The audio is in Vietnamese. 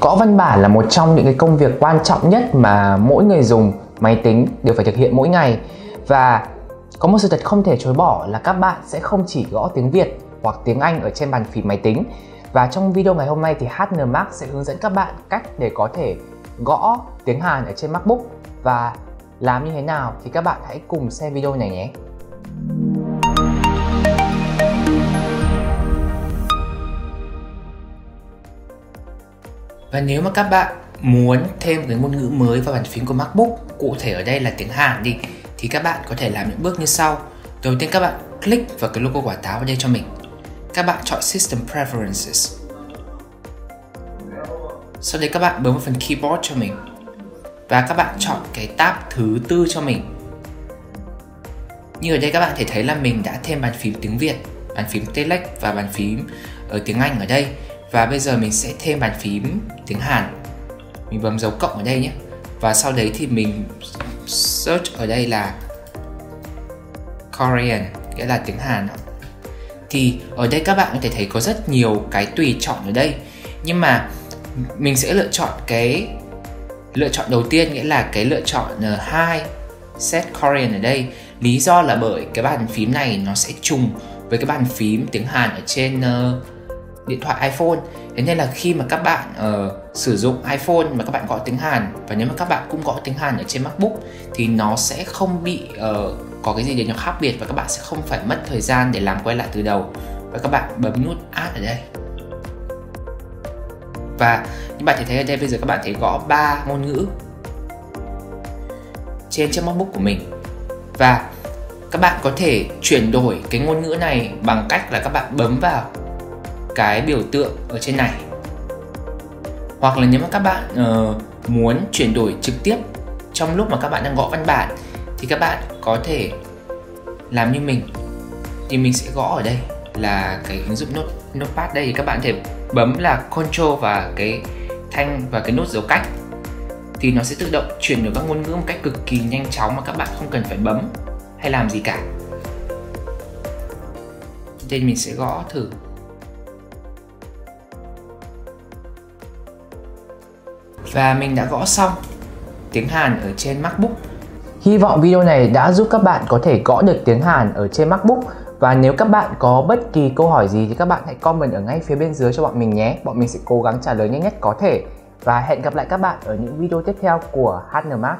Gõ văn bản là một trong những cái công việc quan trọng nhất mà mỗi người dùng máy tính đều phải thực hiện mỗi ngày. Và có một sự thật không thể chối bỏ là các bạn sẽ không chỉ gõ tiếng Việt hoặc tiếng Anh ở trên bàn phím máy tính. Và trong video ngày hôm nay thì HN Max sẽ hướng dẫn các bạn cách để có thể gõ tiếng Hàn ở trên MacBook. Và làm như thế nào thì các bạn hãy cùng xem video này nhé. Và nếu mà các bạn muốn thêm cái ngôn ngữ mới vào bàn phím của MacBook, cụ thể ở đây là tiếng Hàn đi, thì các bạn có thể làm những bước như sau. Đầu tiên các bạn click vào cái logo quả táo ở đây cho mình. Các bạn chọn System Preferences. Sau đấy các bạn bấm vào phần keyboard cho mình. Và các bạn chọn cái tab thứ tư cho mình. Như ở đây các bạn thể thấy là mình đã thêm bàn phím tiếng Việt, bàn phím Telex và bàn phím ở tiếng Anh ở đây và bây giờ mình sẽ thêm bàn phím tiếng Hàn. Mình bấm dấu cộng ở đây nhé. Và sau đấy thì mình search ở đây là Korean nghĩa là tiếng Hàn thì ở đây các bạn có thể thấy có rất nhiều cái tùy chọn ở đây. Nhưng mà mình sẽ lựa chọn cái lựa chọn đầu tiên nghĩa là cái lựa chọn uh, hai set Korean ở đây. Lý do là bởi cái bàn phím này nó sẽ trùng với cái bàn phím tiếng Hàn ở trên uh, điện thoại iPhone. Thế nên là khi mà các bạn uh, sử dụng iPhone mà các bạn gọi tiếng Hàn và nếu mà các bạn cũng gọi tiếng Hàn ở trên MacBook thì nó sẽ không bị uh, có cái gì để nó khác biệt và các bạn sẽ không phải mất thời gian để làm quay lại từ đầu. Và các bạn bấm nút Add ở đây. Và như bạn thể thấy ở đây bây giờ các bạn thấy gõ ba ngôn ngữ trên chiếc MacBook của mình. Và các bạn có thể chuyển đổi cái ngôn ngữ này bằng cách là các bạn bấm vào cái biểu tượng ở trên này. Hoặc là nếu mà các bạn uh, muốn chuyển đổi trực tiếp trong lúc mà các bạn đang gõ văn bản thì các bạn có thể làm như mình. Thì mình sẽ gõ ở đây là cái ứng dụng nốt notepad đây. Thì các bạn có thể bấm là control và cái thanh và cái nút dấu cách. Thì nó sẽ tự động chuyển được các ngôn ngữ một cách cực kỳ nhanh chóng mà các bạn không cần phải bấm hay làm gì cả. Nên mình sẽ gõ thử. Và mình đã gõ xong tiếng Hàn ở trên MacBook. Hy vọng video này đã giúp các bạn có thể gõ được tiếng Hàn ở trên MacBook và nếu các bạn có bất kỳ câu hỏi gì thì các bạn hãy comment ở ngay phía bên dưới cho bọn mình nhé. Bọn mình sẽ cố gắng trả lời nhanh nhất có thể. Và hẹn gặp lại các bạn ở những video tiếp theo của HNMark.